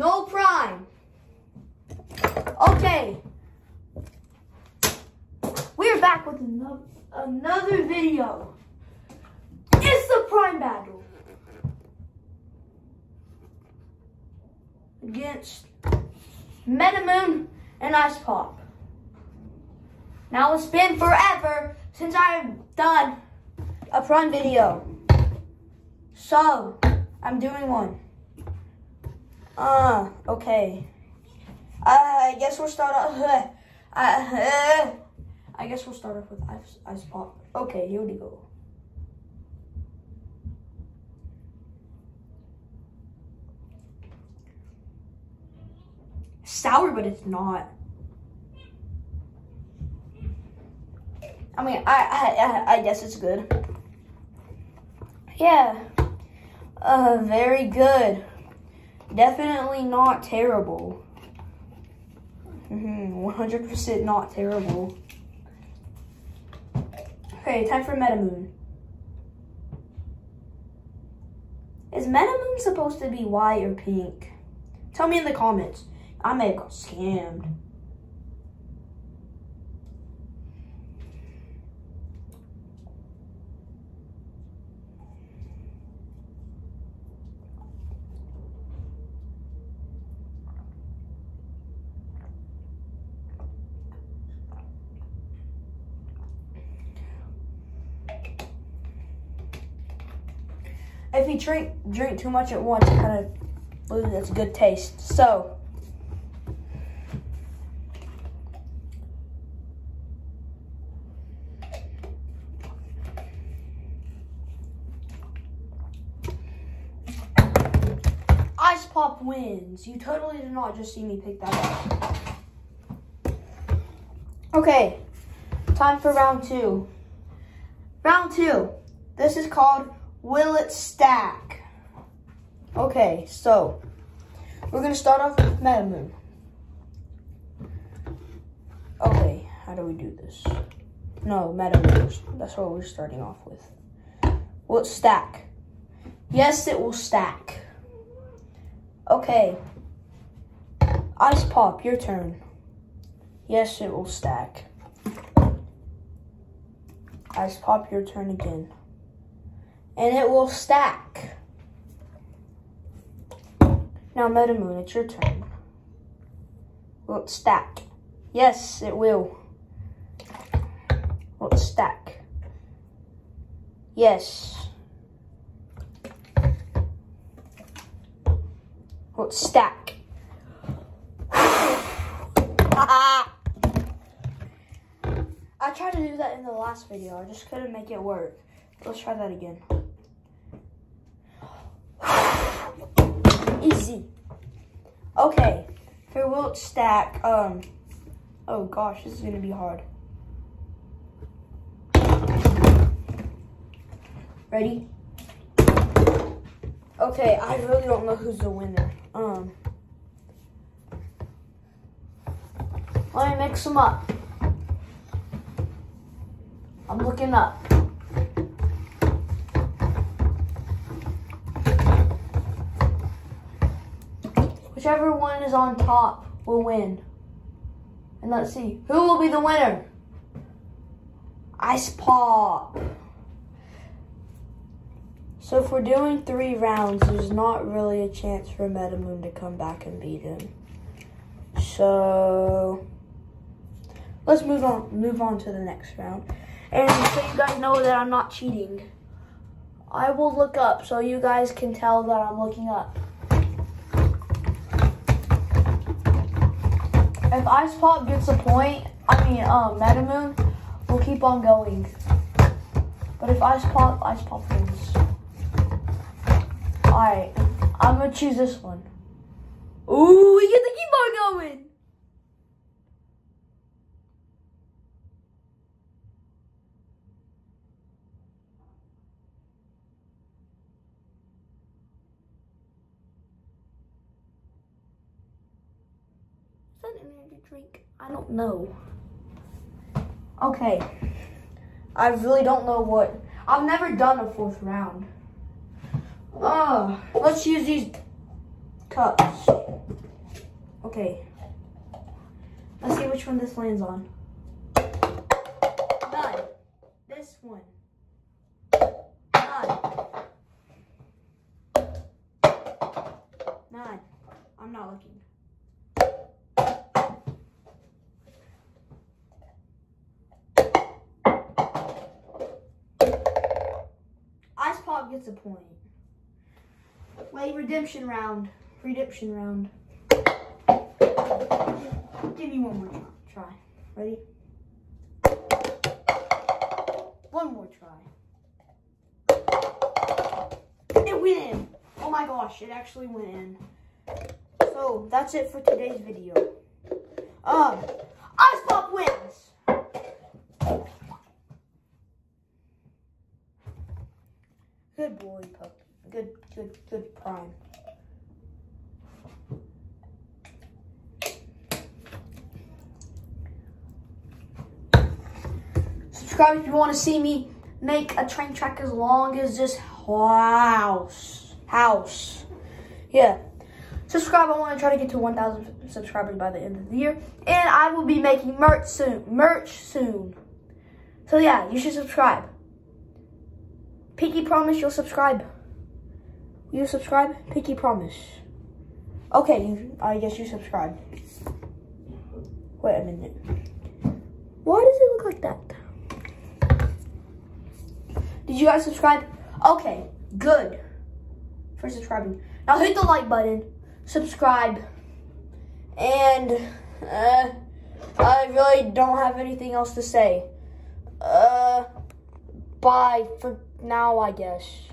No prime. Okay. We're back with another, another video. It's the prime battle. Against Metamoon and Ice Pop. Now it's been forever since I've done a prime video. So, I'm doing one. Uh, okay. I guess we'll start off. Uh, uh, I guess we'll start off with ice, ice pop. Okay, here we go. Sour, but it's not. I mean, I, I, I guess it's good. Yeah. Uh, very good. Definitely not terrible. Mm-hmm, 100% not terrible. Okay, time for Metamoon. Is Metamoon supposed to be white or pink? Tell me in the comments. I may have got scammed. If you drink drink too much at once, it kind of loses its good taste. So. Ice Pop wins. You totally did not just see me pick that up. Okay, time for round two. Round two. This is called will it stack? Okay, so we're gonna start off with Metamoon. Okay, how do we do this? No, Metamoon, that's what we're starting off with. Will it stack? Yes, it will stack. Okay. Ice Pop, your turn. Yes, it will stack. Ice Pop, your turn again and it will stack. Now, Metamoon, it's your turn. Will it stack? Yes, it will. Will it stack? Yes. Will it stack? I tried to do that in the last video. I just couldn't make it work. Let's try that again. Okay. For Wilt stack, um, oh gosh, this is gonna be hard. Ready? Okay, I really don't know who's the winner. Um, let me mix them up. I'm looking up. Whichever one is on top will win. And let's see, who will be the winner? Ice Pop. So if we're doing three rounds, there's not really a chance for Metamoon to come back and beat him. So let's move on move on to the next round. And so you guys know that I'm not cheating. I will look up so you guys can tell that I'm looking up. If Ice Pop gets a point, I mean, um, Metamoon, we'll keep on going. But if Ice Pop, Ice Pop wins. Alright, I'm gonna choose this one. Ooh, we get to keep on going. Drink? I don't know. Okay. I really don't know what. I've never done a fourth round. Uh, let's use these cups. Okay. Let's see which one this lands on. None. This one. None. None. I'm not looking. Ice Gets a point. Wait, redemption round. Redemption round. Give me one more try. try. Ready? One more try. It went in. Oh my gosh, it actually went in. So that's it for today's video. Um, Ice Pop wins. Good boy, pup. Good, good, good prime. Subscribe if you want to see me make a train track as long as this house. House. Yeah. Subscribe. I want to try to get to 1,000 subscribers by the end of the year. And I will be making merch soon. Merch soon. So yeah, you should subscribe. Pinky promise you'll subscribe. You subscribe? Pinky promise. Okay, you, I guess you subscribe. Wait a minute. Why does it look like that? Did you guys subscribe? Okay, good. For subscribing. Now hit the like button, subscribe, and uh, I really don't have anything else to say. Uh, bye for now, I guess.